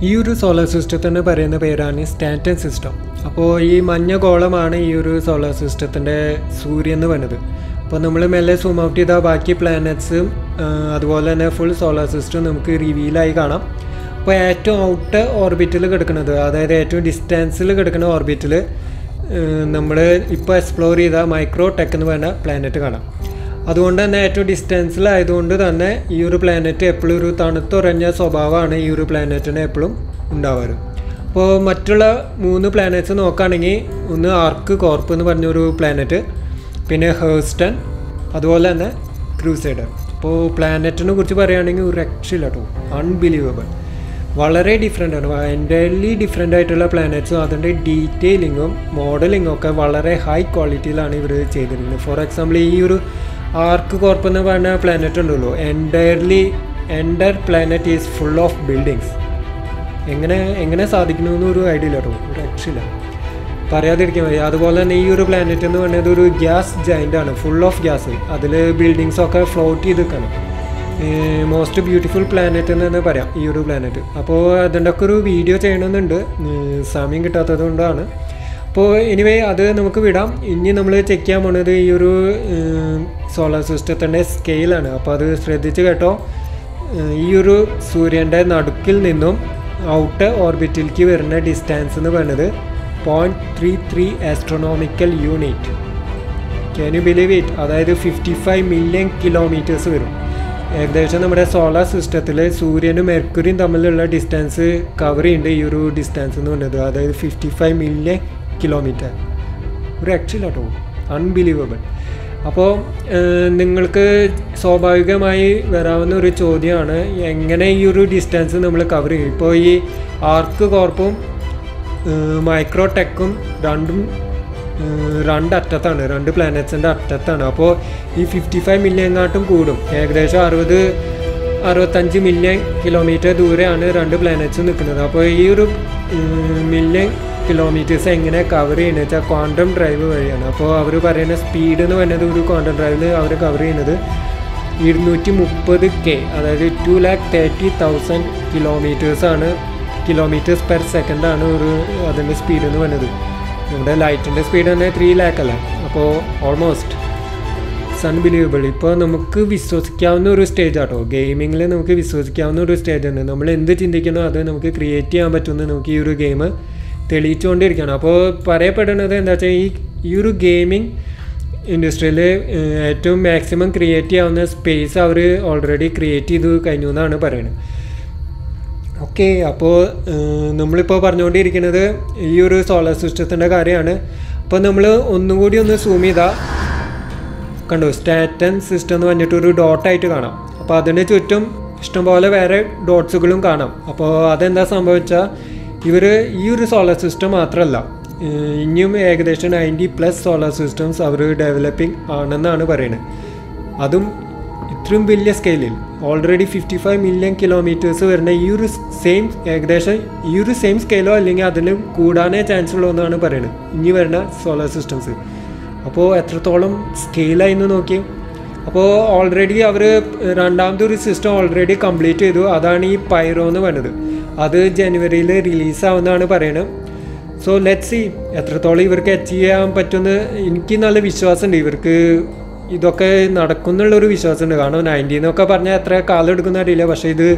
ഈ ഒരു സോളാർ സിസ്റ്റത്തിന് പറയുന്ന പേരാണ് സ്റ്റാന്റൻ സിസ്റ്റം അപ്പോൾ ഈ മഞ്ഞ ഗോളമാണ് ഈ ഒരു സോളാർ സിസ്റ്റത്തിന്റെ സൂര്യൻ എന്ന് പറയുന്നത്. അപ്പോൾ നമ്മൾ മെല്ലെ സൂം ഔട്ട് ചെയ്താൽ ബാക്കി പ്ലാനറ്റ്സും അതുപോലെ തന്നെ ഫുൾ സോളാർ സിസ്റ്റം നമുക്ക് റിവീലായി കാണാം. അപ്പോൾ ഏറ്റവും ഔട്ട് ഓർബിറ്റിൽ കിടക്കുന്നത് അതായത് ഏറ്റവും ഡിസ്റ്റൻസിൽ കിടക്കുന്ന ഓർബിറ്റിൽ നമ്മൾ ഇപ്പോൾ എക്സ്പ്ലോർ ചെയ്ത മൈക്രോ ടെക് എന്ന് പറയുന്ന പ്ലാനറ്റ് കാണാം. അതുകൊണ്ട് തന്നെ ഏറ്റവും ഡിസ്റ്റൻസിലായതുകൊണ്ട് തന്നെ ഈ ഒരു പ്ലാനറ്റ് എപ്പോഴും ഒരു തണുത്തുറഞ്ഞ സ്വഭാവമാണ് ഈ ഒരു പ്ലാനറ്റിന് എപ്പോഴും ഉണ്ടാവാറ്. അപ്പോൾ മറ്റുള്ള മൂന്ന് പ്ലാനറ്റ്സ് നോക്കുകയാണെങ്കിൽ ഒന്ന് ആർക്ക് കോർപ്പ് എന്ന് പറഞ്ഞൊരു പ്ലാനറ്റ് പിന്നെ ഹേഴ്സ്റ്റൺ അതുപോലെ തന്നെ ക്രൂസൈഡർ അപ്പോൾ പ്ലാനറ്റിനെ കുറിച്ച് പറയുകയാണെങ്കിൽ ഒരു രക്ഷയില്ല കേട്ടോ അൺബിലീവബിൾ വളരെ ഡിഫറെന്റ് ആണ്. എന്റയർലി ഡിഫറെന്റ് ആയിട്ടുള്ള പ്ലാനറ്റ്സും അതിന്റെ ഡീറ്റെയിലിങ്ങും മോഡലിങ്ങും ഒക്കെ വളരെ ഹൈ ക്വാളിറ്റിയിലാണ് ഇവർ ചെയ്തിരുന്നത്. ഫോർ എക്സാമ്പിൾ ഈ ഒരു ആർക്ക് കോർപ്പ് എന്ന് പറഞ്ഞ പ്ലാനറ്റ് ഉണ്ടല്ലോ. Entirely enter planet is full of buildings എങ്ങനെ എങ്ങനെ സാധിക്കണമെന്ന് ഒരു ഐഡിയ ഇല്ല കേട്ടോ. ഒരു രക്ഷയില്ല. പറയാതിരിക്കാൻ വയ്യ. അതുപോലെ തന്നെ ഈ ഒരു പ്ലാനറ്റ് എന്ന് പറയുന്നത് ഒരു ഗ്യാസ് ജൈന്റ് ആണ്. ഫുൾ ഓഫ് ഗ്യാസ് അതിൽ ബിൽഡിങ്സൊക്കെ ഫ്ലോട്ട് ചെയ്ത് നിൽക്കണം മോസ്റ്റ് ബ്യൂട്ടിഫുൾ പ്ലാനറ്റ് എന്ന് തന്നെ പറയാം ഈ ഒരു പ്ലാനറ്റ് അപ്പോൾ അതിന്റെ ഒക്കെ ഒരു വീഡിയോ ചെയ്യണമെന്നുണ്ട്. സമയം കിട്ടാത്തത് കൊണ്ടാണ് അപ്പോൾ എനിവേ അത് നമുക്ക് വിടാം. ഇനി നമ്മൾ ചെക്ക് ചെയ്യാൻ പോണത് ഈ ഒരു സോളാർ സിസ്റ്റത്തിന്റെ സ്കെയിലാണ് അപ്പോൾ അത് ശ്രദ്ധിച്ച് കേട്ടോ. ഈ ഒരു സൂര്യന്റെ നടുക്കിൽ നിന്നും ഔട്ട് ഓർബിറ്റിലേക്ക് വരുന്ന ഡിസ്റ്റൻസ് എന്ന് പറയുന്നത് point three three astronomical unit can you believe it അതായത് ഫിഫ്റ്റി ഫൈവ് മില്യൺ കിലോമീറ്റേഴ്സ് വരും. ഏകദേശം നമ്മുടെ സോളാർ സിസ്റ്റത്തിൽ സൂര്യനും മെർക്കുറിയും തമ്മിലുള്ള ഡിസ്റ്റൻസ് കവർ ചെയ്യുന്നുണ്ട് ഈ ഒരു ഡിസ്റ്റൻസ് എന്ന് പറയുന്നത്. അതായത് ഫിഫ്റ്റി ഫൈവ് മില്യൺ കിലോമീറ്റർ ഒരു രക്ഷയില്ല കേട്ടോ അൺബിലീവബിൾ അപ്പോൾ നിങ്ങൾക്ക് സ്വാഭാവികമായി വരാവുന്ന ഒരു ചോദ്യമാണ് എങ്ങനെ ഈ ഒരു ഡിസ്റ്റൻസ് നമ്മൾ കവർ ചെയ്യും? ഇപ്പോൾ ഈ ആർക്ക് കോർപ്പും മൈക്രോ ടെക്കും രണ്ടും രണ്ട് അറ്റത്താണ് രണ്ട് പ്ലാനറ്റ്സിന്റെ അറ്റത്താണ്. അപ്പോൾ ഈ ഫിഫ്റ്റി ഫൈവ് മില്യങ്ങാട്ടും കൂടും. ഏകദേശം അറുപത് അറുപത്തഞ്ച് മില്യൺ കിലോമീറ്റർ ദൂരെയാണ് രണ്ട് പ്ലാനറ്റ്സ് നിൽക്കുന്നത്. അപ്പോൾ ഈ ഒരു മില്യൺ കിലോമീറ്റേഴ്സ് എങ്ങനെ കവർ ചെയ്യുന്നത് വെച്ചാൽ ക്വാണ്ടം ഡ്രൈവ് വഴിയാണ്. അപ്പോൾ അവർ പറയുന്ന സ്പീഡ് എന്ന് പറയുന്നത് ഒരു ക്വാണ്ടം ഡ്രൈവിൽ അവർ കവർ ചെയ്യുന്നത് ഇരുന്നൂറ്റി മുപ്പത് കെ അതായത് ടു ലാക്ക് തേർട്ടി തൗസൻഡ് കിലോമീറ്റേഴ്സാണ് കിലോമീറ്റേഴ്സ് പെർ സെക്കൻഡാണ് ഒരു അതിന്റെ സ്പീഡ് എന്ന് പറയുന്നത്. നമ്മുടെ ലൈറ്റിന്റെ സ്പീഡ് തന്നെ ത്രീ ലാക്ക് അല്ല? അപ്പോൾ ഓൾമോസ്റ്റ് അൺബിലീവബിൾ ഇപ്പോൾ നമുക്ക് വിശ്വസിക്കാവുന്ന ഒരു സ്റ്റേജ് ആട്ടോ. ഗെയിമിങ്ങിൽ നമുക്ക് വിശ്വസിക്കാവുന്ന ഒരു സ്റ്റേജ് ഉണ്ട് നമ്മൾ എന്ത് ചിന്തിക്കണോ അത് നമുക്ക് ക്രിയേറ്റ് ചെയ്യാൻ പറ്റുമെന്ന് നമുക്ക് ഈ ഒരു ഗെയിം തെളിയിച്ചുകൊണ്ടിരിക്കുകയാണ്. അപ്പോൾ പറയപ്പെടുന്നത് എന്താ വെച്ചാൽ ഈ ഈ ഒരു ഗെയിമിംഗ് ഇൻഡസ്ട്രിയിൽ ഏറ്റവും മാക്സിമം ക്രിയേറ്റ് ചെയ്യാവുന്ന സ്പേസ് അവർ ഓൾറെഡി ക്രിയേറ്റ് ചെയ്ത് കഴിഞ്ഞു എന്നാണ് പറയുന്നത് ഓക്കെ അപ്പോൾ നമ്മളിപ്പോൾ പറഞ്ഞുകൊണ്ടിരിക്കുന്നത് ഈ ഒരു സോളാർ സിസ്റ്റത്തിന്റെ കാര്യമാണ്. അപ്പോൾ നമ്മൾ ഒന്നും കൂടി ഒന്ന് സൂം ചെയ്താൽ കണ്ടു സ്റ്റാറ്റൻ സിസ്റ്റം എന്ന് പറഞ്ഞിട്ട് ഒരു ഡോട്ടായിട്ട് കാണാം. അപ്പോൾ അതിന് ചുറ്റും ഇഷ്ടംപോലെ വേറെ ഡോട്ട്സുകളും കാണാം. അപ്പോൾ അതെന്താ സംഭവിച്ചാൽ ഇവർ ഈ ഒരു സോളാർ സിസ്റ്റം മാത്രമല്ല ഇനിയും ഏകദേശം നയന്റി പ്ലസ് സോളാർ സിസ്റ്റംസ് അവർ ഡെവലപ്പിംഗ് ആണെന്നാണ് പറയുന്നത് അതും ഇത്രയും വലിയ സ്കെയിലിൽ already fifty five million kilometres വരുന്ന ഈ ഒരു സെയിം ഏകദേശം ഈ ഒരു സെയിം സ്കെയിലോ അല്ലെങ്കിൽ അതിലും കൂടാനേ ചാൻസ് ഉള്ളൂ എന്നാണ് പറയുന്നത് ഇനി വരുന്ന സോളാർ സിസ്റ്റംസ് അപ്പോൾ എത്രത്തോളം സ്കെയിലായി എന്ന് നോക്കി അപ്പോൾ ഓൾറെഡി അവർ രണ്ടാമത്തെ ഒരു സിസ്റ്റം ഓൾറെഡി കംപ്ലീറ്റ് ചെയ്തു. അതാണ് ഈ പൈറോ എന്ന് പറയുന്നത് അത് ജനുവരിയിൽ റിലീസാവുന്നതാണ് പറയുന്നത് സോ ലെറ്റ് സി എത്രത്തോളം ഇവർക്ക് അച്ചീവ് ചെയ്യാൻ പറ്റുമെന്ന് എനിക്ക് നല്ല വിശ്വാസമുണ്ട്. ഇവർക്ക് ഇതൊക്കെ നടക്കുന്നുള്ളൊരു വിശ്വാസമുണ്ട്. കാരണം നയന്റി എന്നൊക്കെ പറഞ്ഞാൽ എത്ര കാലം എടുക്കുന്ന അറിയില്ല. പക്ഷേ ഇത്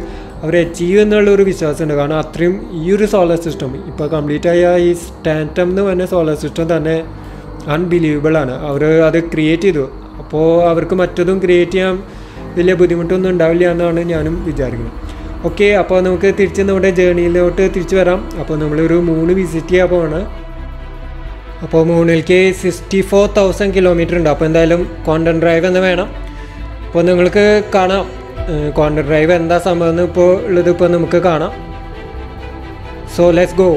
അവർ അച്ചീവ് എന്നുള്ളൊരു വിശ്വാസമുണ്ട്. കാരണം അത്രയും ഈ ഒരു സോളാർ സിസ്റ്റം ഇപ്പോൾ കംപ്ലീറ്റ് ആയ ഈ സ്റ്റാന്റം എന്ന് പറഞ്ഞ സോളാർ സിസ്റ്റം തന്നെ അൺബിലീവബിൾ ആണ്. അവർ അത് ക്രിയേറ്റ് ചെയ്തു. അപ്പോൾ അവർക്ക് മറ്റതും ക്രിയേറ്റ് ചെയ്യാൻ വലിയ ബുദ്ധിമുട്ടൊന്നും ഉണ്ടാവില്ല എന്നാണ് ഞാനും വിചാരിക്കുന്നത്. ഓക്കെ അപ്പോൾ നമുക്ക് തിരിച്ച് നമ്മുടെ ജേണിയിലോട്ട് തിരിച്ചു വരാം. അപ്പോൾ നമ്മളൊരു മൂന്ന് വിസിറ്റ് ചെയ്യാൻ പോവാണ്. അപ്പോൾ മൂണിലേക്ക് സിക്സ്റ്റി ഫോർ തൗസൻഡ് കിലോമീറ്റർ ഉണ്ട്. അപ്പോൾ എന്തായാലും കോണ്ടൻ ഡ്രൈവ് എന്ന് വേണം. അപ്പോൾ നിങ്ങൾക്ക് കാണാം. കോണ്ടൻ ഡ്രൈവ് എന്താ സംഭവം ഇപ്പോൾ ഉള്ളത് ഇപ്പോൾ നമുക്ക് കാണാം. സോ ലെറ്റ്സ് ഗോ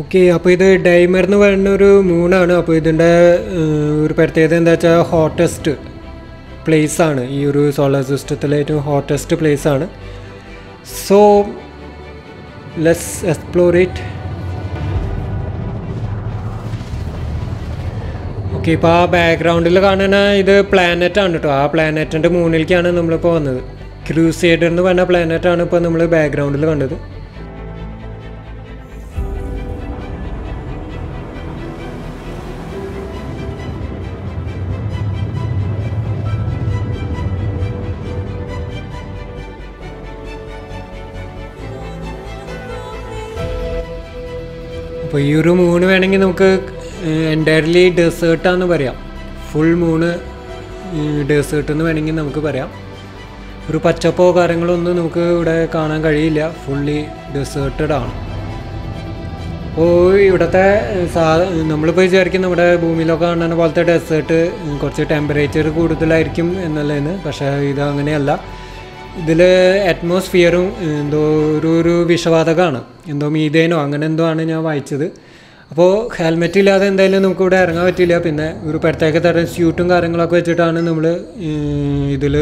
ഓക്കെ അപ്പോൾ ഇത് ഡൈമർ എന്ന് പറയുന്ന ഒരു മൂണാണ്. അപ്പോൾ ഇതിന്റെ ഒരു പ്രത്യേകത എന്താ വെച്ചാൽ ഹോട്ടസ്റ്റ് പ്ലേസ് ആണ്. ഈ ഒരു സോളാർ സിസ്റ്റത്തിലെ ഏറ്റവും ഹോട്ടസ്റ്റ് പ്ലേസ് ആണ്. So let's explore it okay ഇപ്പോൾ ആ ബാക്ക്ഗ്രൗണ്ടിൽ കാണുന്ന ഇത് പ്ലാനറ്റ് ആണ് കേട്ടോ ആ പ്ലാനറ്റിന്റെ മൂണിലേക്കാണ് നമ്മളിപ്പോൾ വന്നത്. ക്രൂസൈഡർ എന്ന് പറഞ്ഞ പ്ലാനറ്റാണ് ഇപ്പോൾ നമ്മൾ ബാക്ക്ഗ്രൗണ്ടിൽ കണ്ടത്. അപ്പോൾ ഈ ഒരു മൂണ് വേണമെങ്കിൽ നമുക്ക് എന്റയർലി ഡെസേർട്ടാന്ന് പറയാം. ഫുൾ മൂണ് ഡെസേർട്ട് എന്ന് വേണമെങ്കിൽ നമുക്ക് പറയാം. ഒരു പച്ചപ്പോ കാര്യങ്ങളൊന്നും നമുക്ക് ഇവിടെ കാണാൻ കഴിയില്ല. ഫുള്ളി ഡെസേർട്ടഡ് ആണ്. അപ്പോൾ ഇവിടുത്തെ സാ നമ്മളിപ്പോൾ വിചാരിക്കും നമ്മുടെ ഭൂമിയിലൊക്കെ കാണുന്ന പോലത്തെ ഡെസേർട്ട് കുറച്ച് ടെമ്പറേച്ചർ കൂടുതലായിരിക്കും എന്നുള്ളതിന് പക്ഷേ ഇത് അങ്ങനെയല്ല. ഇതിൽ അറ്റ്മോസ്ഫിയറും എന്തോ ഒരു ഒരു വിഷവാതകമാണ്. എന്തോ മീതേനോ അങ്ങനെ എന്തോ ആണ് ഞാൻ വായിച്ചത്. അപ്പോൾ ഹെൽമെറ്റ് ഇല്ലാതെ എന്തായാലും നമുക്ക് ഇവിടെ ഇറങ്ങാൻ പറ്റില്ല. പിന്നെ ഒരു പ്രത്യേക തരം സ്യൂട്ടും കാര്യങ്ങളൊക്കെ വെച്ചിട്ടാണ് നമ്മൾ ഇതിൽ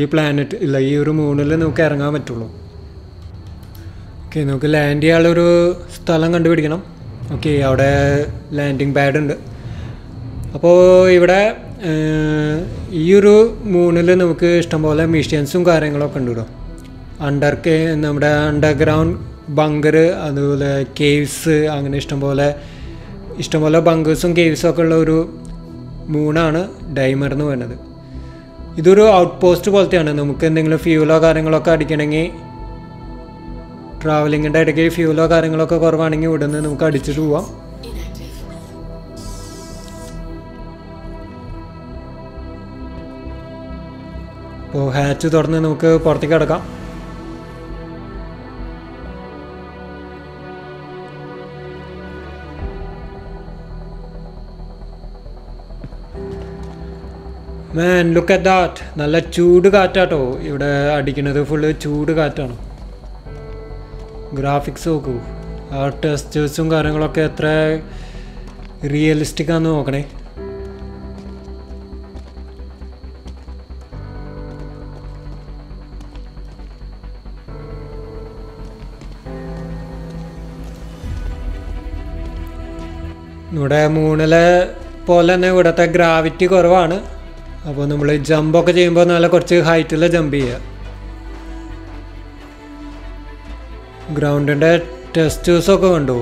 ഈ പ്ലാനറ്റ് ഇല്ല ഈ ഒരു മൂണിൽ നമുക്ക് ഇറങ്ങാൻ പറ്റുള്ളൂ. ഓക്കെ നമുക്ക് ലാൻഡ് ചെയ്യാനുള്ളൊരു സ്ഥലം കണ്ടുപിടിക്കണം. ഓക്കെ അവിടെ ലാൻഡിങ് പാഡ് ഉണ്ട്. അപ്പോൾ ഇവിടെ ഈ ഒരു മൂണിൽ നമുക്ക് ഇഷ്ടംപോലെ മിഷ്യൻസും കാര്യങ്ങളൊക്കെ ഉണ്ട് കേട്ടോ അണ്ടർ നമ്മുടെ അണ്ടർഗ്രൗണ്ട് ബങ്കർ അതുപോലെ കേവ്സ് അങ്ങനെ ഇഷ്ടംപോലെ ഇഷ്ടംപോലെ ബങ്കേഴ്സും കേവ്സും ഒക്കെ ഉള്ള ഒരു മൂണാണ് ഡൈമർ എന്ന് പറയുന്നത്. ഇതൊരു ഔട്ട് പോസ്റ്റ് പോലത്തെയാണ്. നമുക്ക് എന്തെങ്കിലും ഫ്യൂലോ കാര്യങ്ങളൊക്കെ അടിക്കണമെങ്കിൽ ട്രാവലിങ്ങിന്റെ ഇടയ്ക്ക് ഫ്യൂലോ കാര്യങ്ങളൊക്കെ കുറവാണെങ്കിൽ ഇവിടെ നിന്ന് നമുക്ക് അടിച്ചിട്ട് പോവാം. അപ്പോൾ ഹാച്ച് തുറന്ന് നമുക്ക് പുറത്തേക്ക് കിടക്കാം. മാൻ ലുക്ക് അറ്റ് ദാറ്റ് നല്ല ചൂട് കാറ്റാട്ടോ. ഇവിടെ അടിക്കുന്നത് ഫുള്ള് ചൂട് കാറ്റാണ്. ഗ്രാഫിക്സ് നോക്കൂ. ആ ടെസ്റ്റേഴ്സും കാര്യങ്ങളൊക്കെ എത്ര റിയലിസ്റ്റിക് ആണെന്ന് നോക്കണേ. ഇവിടെ മൂണിലെ പോലെ തന്നെ ഇവിടുത്തെ ഗ്രാവിറ്റി കുറവാണ്. അപ്പോൾ നമ്മൾ ജമ്പൊക്കെ ചെയ്യുമ്പോൾ നല്ല കുറച്ച് ഹൈറ്റിൽ ജമ്പ് ചെയ്യുക. ഗ്രൗണ്ടിന്റെ ടെസ്റ്റേഴ്സൊക്കെ കണ്ടു?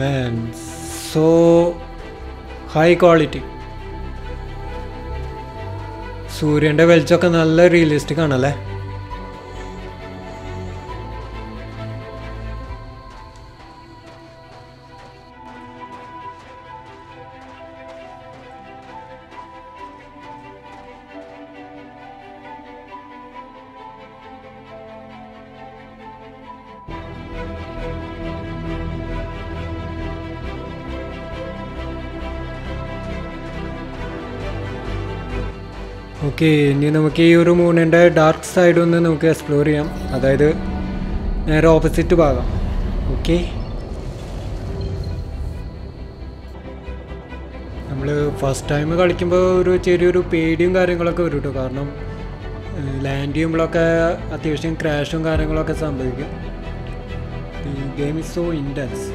മാൻ സോ ഹൈ ക്വാളിറ്റി സൂര്യന്റെ വെളിച്ചമൊക്കെ നല്ല റിയലിസ്റ്റിക് ആണല്ലേ? ഓക്കെ ഇനി നമുക്ക് ഈ ഒരു മൂണിന്റെ ഡാർക്ക് സൈഡ് ഒന്ന് നമുക്ക് എക്സ്പ്ലോർ ചെയ്യാം. അതായത് നേരെ ഓപ്പോസിറ്റ് ഭാഗം. ഓക്കെ നമ്മൾ ഫസ്റ്റ് ടൈം കളിക്കുമ്പോൾ ഒരു ചെറിയൊരു പേടിയും കാര്യങ്ങളൊക്കെ വരും കേട്ടോ കാരണം ലാൻഡ് ചെയ്യുമ്പോഴൊക്കെ അത്യാവശ്യം ക്രാഷും കാര്യങ്ങളൊക്കെ സംഭവിക്കും. ഗെയിം ഇസ് സോ ഇന്റൻസ്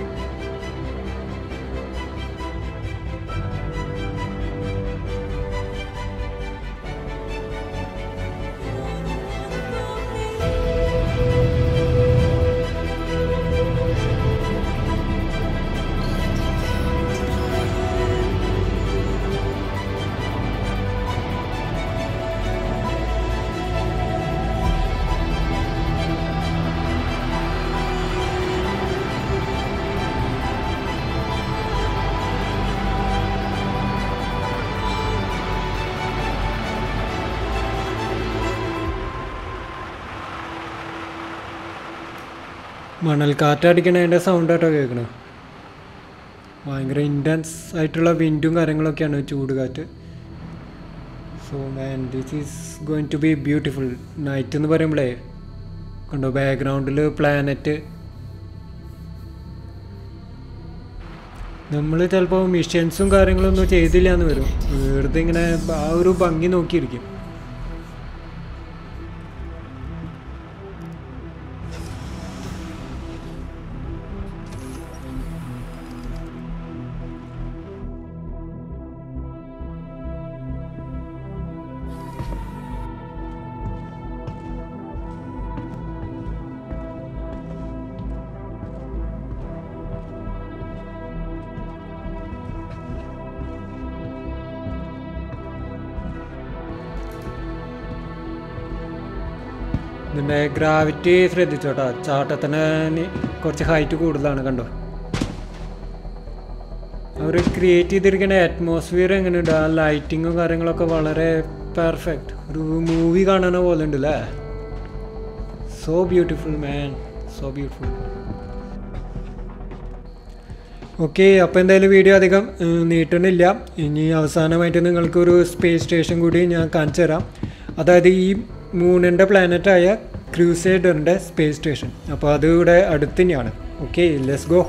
മണൽക്കാറ്റടിക്കണതിന്റെ സൗണ്ട് ആട്ടോ കേൾക്കണത് ഭയങ്കര ഇന്റൻസ് ആയിട്ടുള്ള വിൻഡും കാര്യങ്ങളൊക്കെയാണ് ചൂട് കാറ്റ് so man this is going to be beautiful night എന്ന് പറയുമ്പോഴേ കണ്ടോ ബാക്ക്ഗ്രൗണ്ടിൽ പ്ലാനറ്റ് നമ്മൾ ചിലപ്പോൾ മിഷൻസും കാര്യങ്ങളൊന്നും ചെയ്തില്ല എന്ന് വരും. വെറുതെ ഇങ്ങനെ ആ ഒരു ഭംഗി നോക്കിയിരിക്കും. ഇതിന്റെ ഗ്രാവിറ്റി ശ്രദ്ധിച്ചോട്ടാ ചാട്ടത്തിന് കുറച്ച് ഹൈറ്റ് കൂടുതലാണ് കണ്ടോ. അവർ ക്രിയേറ്റ് ചെയ്തിരിക്കുന്ന അറ്റ്മോസ്ഫിയർ എങ്ങനെയുണ്ട്? ആ ലൈറ്റിങ്ങും കാര്യങ്ങളൊക്കെ വളരെ പെർഫെക്റ്റ് ഒരു മൂവി കാണുന്ന പോലെ ഉണ്ട് അല്ലേ so beautiful man so beautiful okay അപ്പോൾ എന്തായാലും വീഡിയോ അധികം നീട്ടണില്ല ഇനി അവസാനമായിട്ട് നിങ്ങൾക്കൊരു സ്പേസ് സ്റ്റേഷൻ കൂടി ഞാൻ കാണിച്ചു തരാം അതായത് ഈ മൂണിന്റെ പ്ലാനറ്റായ ക്രൂസൈഡറിന്റെ സ്പേസ് സ്റ്റേഷൻ അപ്പോൾ അത് ഇവിടെ അടുത്ത് തന്നെയാണ്. ഓക്കെ ലെസ് ഗോ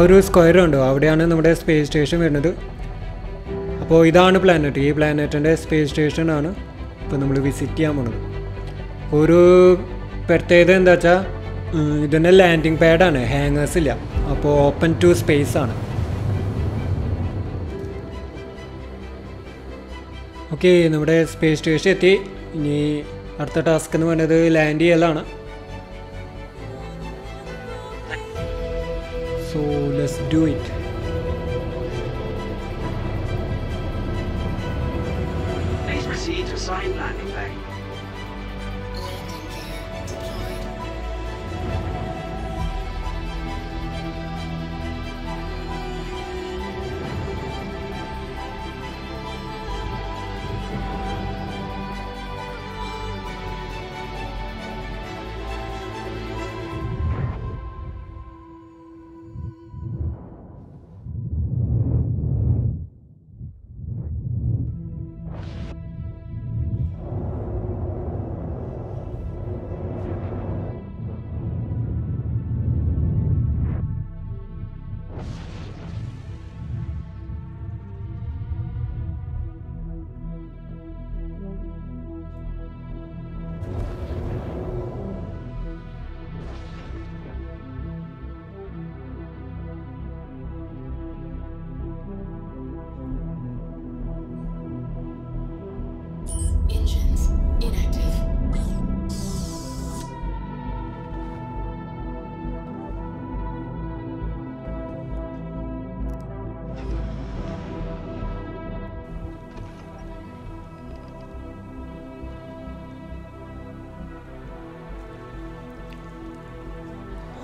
ഒരു സ്ക്വയർ ഉണ്ടോ. അവിടെയാണ് നമ്മുടെ സ്പേസ് സ്റ്റേഷൻ വരുന്നത്. അപ്പോൾ ഇതാണ് പ്ലാനറ്റ് ഈ പ്ലാനറ്റിന്റെ സ്പേസ് സ്റ്റേഷനാണ് ഇപ്പോൾ നമ്മൾ വിസിറ്റ് ചെയ്യാൻ പോണത്. ഒരു പ്രത്യേകത എന്താ വെച്ചാൽ ഇതിന്റെ ലാൻഡിങ് പാഡാണ് ഹാങ്ങേഴ്സ് ഇല്ല. അപ്പോൾ ഓപ്പൺ ടു സ്പേസ് ആണ്. ഓക്കെ നമ്മുടെ സ്പേസ് സ്റ്റേഷൻ എത്തി. ഇനി അടുത്ത ടാസ്ക് എന്ന് പറയുന്നത് ലാൻഡ് ചെയ്യലാണ്. So let's do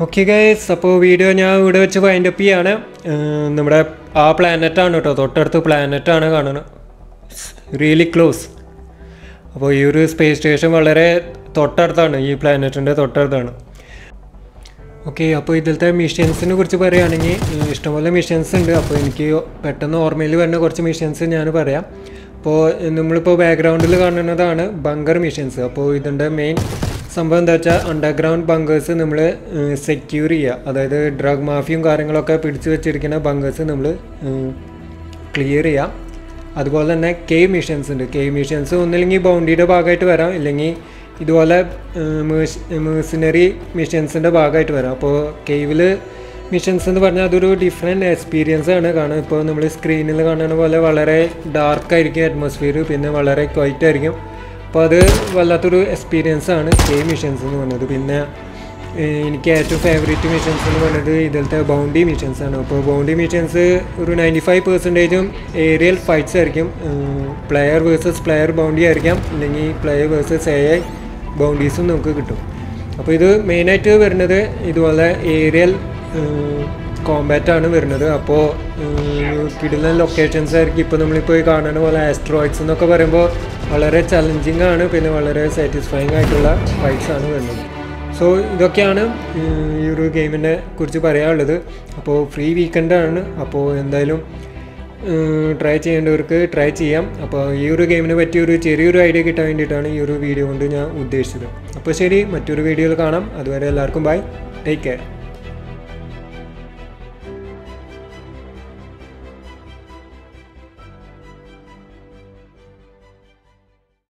okay guys അപ്പോൾ വീഡിയോ ഞാൻ ഇവിടെ വെച്ച് വൈൻഡ് അപ്പ് ചെയ്യാണ്. നമ്മുടെ ആ പ്ലാനറ്റാണ് കേട്ടോ. തൊട്ടടുത്ത് പ്ലാനറ്റാണ് കാണുന്നത്. റിയലി ക്ലോസ് അപ്പോൾ ഈ ഒരു സ്പേസ് സ്റ്റേഷൻ വളരെ തൊട്ടടുത്താണ്. ഈ പ്ലാനറ്റിന്റെ തൊട്ടടുത്താണ്. ഓക്കെ അപ്പോൾ ഇതിലത്തെ മിഷൻസിനെ കുറിച്ച് പറയുകയാണെങ്കിൽ ഇഷ്ടംപോലെ മിഷൻസ് ഉണ്ട്. അപ്പോൾ എനിക്ക് പെട്ടെന്ന് ഓർമ്മയിൽ വരുന്ന കുറച്ച് മിഷൻസ് ഞാൻ പറയാം. അപ്പോൾ നമ്മളിപ്പോൾ ബാക്ക്ഗ്രൗണ്ടിൽ കാണുന്നതാണ് ബങ്കർ മിഷൻസ് അപ്പോൾ ഇതിന്റെ മെയിൻ സംഭവം എന്താ വെച്ചാൽ അണ്ടർഗ്രൗണ്ട് ബങ്കേഴ്സ് നമ്മൾ സെക്യൂർ ചെയ്യുക അതായത് ഡ്രഗ് മാഫിയും കാര്യങ്ങളൊക്കെ പിടിച്ചു വെച്ചിരിക്കുന്ന ബങ്കേഴ്സ് നമ്മൾ ക്ലിയർ ചെയ്യാം. അതുപോലെ തന്നെ കെ മിഷൻസ് ഉണ്ട്. കെ മിഷൻസ് ഒന്നില്ലെങ്കിൽ ബൗണ്ടിയുടെ ഭാഗമായിട്ട് വരാം. ഇല്ലെങ്കിൽ ഇതുപോലെ മേഴ്സിനറി മിഷൻസിന്റെ ഭാഗമായിട്ട് വരാം. അപ്പോൾ കെയ്വിൽ മിഷൻസ് എന്ന് പറഞ്ഞാൽ അതൊരു ഡിഫറെന്റ് എക്സ്പീരിയൻസ് ആണ്. കാരണം ഇപ്പോൾ നമ്മൾ സ്ക്രീനിൽ കാണുന്ന പോലെ വളരെ ഡാർക്ക് ആയിരിക്കും അറ്റ്മോസ്ഫിയർ പിന്നെ വളരെ ക്വൈറ്റ് ആയിരിക്കും. അപ്പോൾ അത് വല്ലാത്തൊരു എക്സ്പീരിയൻസ് ആണ്. കേവ് മിഷൻസ് എന്ന് പറഞ്ഞത്. പിന്നെ എനിക്ക് ഏറ്റവും ഫേവറേറ്റ് മിഷൻസ് എന്ന് പറഞ്ഞത് ഇതിലത്തെ ബൗണ്ടി മിഷൻസ് ആണ്. അപ്പോൾ ബൗണ്ടി മിഷൻസ് ഒരു നയന്റി ഫൈവ് പെർസെന്റേജും ഏരിയൽ ഫൈറ്റ്സ് ആയിരിക്കും. പ്ലെയർ വേഴ്സസ് പ്ലെയർ ബൗണ്ടി ആയിരിക്കാം. അല്ലെങ്കിൽ പ്ലെയർ വേഴ്സസ് എ ഐ ബൗണ്ടീസും നമുക്ക് കിട്ടും. അപ്പോൾ ഇത് മെയിനായിട്ട് വരുന്നത് ഇതുപോലെ ഏരിയൽ കോമ്പാറ്റ് ആണ് വരുന്നത്. അപ്പോൾ കിടുന്ന ലൊക്കേഷൻസ് ആയിരിക്കും. ഇപ്പോൾ നമ്മളിപ്പോൾ കാണുന്ന പോലെ ആസ്ട്രോയിഡ്സ് എന്നൊക്കെ പറയുമ്പോൾ വളരെ ചലഞ്ചിങ് ആണ്. പിന്നെ വളരെ സാറ്റിസ്ഫൈങ് ആയിട്ടുള്ള ഫൈറ്റ്സ് ആണ് വരുന്നത്. സോ ഇതൊക്കെയാണ് ഈ ഒരു ഗെയിമിനെ കുറിച്ച് പറയാനുള്ളത്. അപ്പോൾ ഫ്രീ വീക്കെൻഡാണ് അപ്പോൾ എന്തായാലും ട്രൈ ചെയ്യേണ്ടവർക്ക് ട്രൈ ചെയ്യാം. അപ്പോൾ ഈ ഒരു ഗെയിമിനെ പറ്റി ഒരു ചെറിയൊരു ഐഡിയ കിട്ടാൻ വേണ്ടിയിട്ടാണ് ഈ ഒരു വീഡിയോ കൊണ്ട് ഞാൻ ഉദ്ദേശിച്ചത്. അപ്പോൾ ശരി മറ്റൊരു വീഡിയോയിൽ കാണാം. അതുവരെ എല്ലാവർക്കും ബൈ ടേക്ക് കെയർ